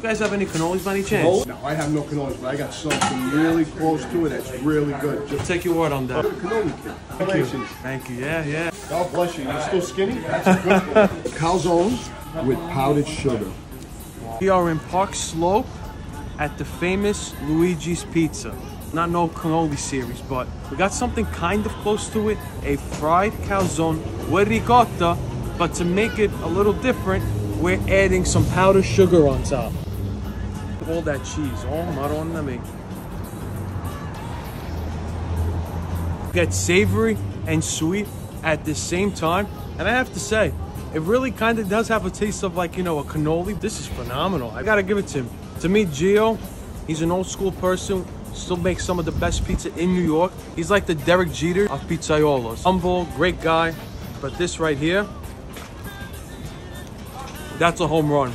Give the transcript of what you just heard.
You guys have any cannolis by any chance? no, I have no cannolis, but I got something really close to it that's really good. Just Take your word on that. cannoli kid. Congratulations. Thank you. Yeah, yeah. God bless you. You're still skinny? That's a good one. Calzones with powdered sugar. We are in Park Slope at the famous Luigi's Pizza. Not no cannoli series, but we got something kind of close to it. A fried calzone with ricotta, but to make it a little different, we're adding some powdered sugar on top. All that cheese. Oh, madonna mia. Get savory and sweet at the same time. And I have to say, it really kind of does have a taste of like, you know, a cannoli. This is phenomenal. I gotta give it to him. To me, Gio, he's an old school person, still makes some of the best pizza in New York. He's like the Derek Jeter of pizzaiolos. Humble, great guy. But this right here, that's a home run.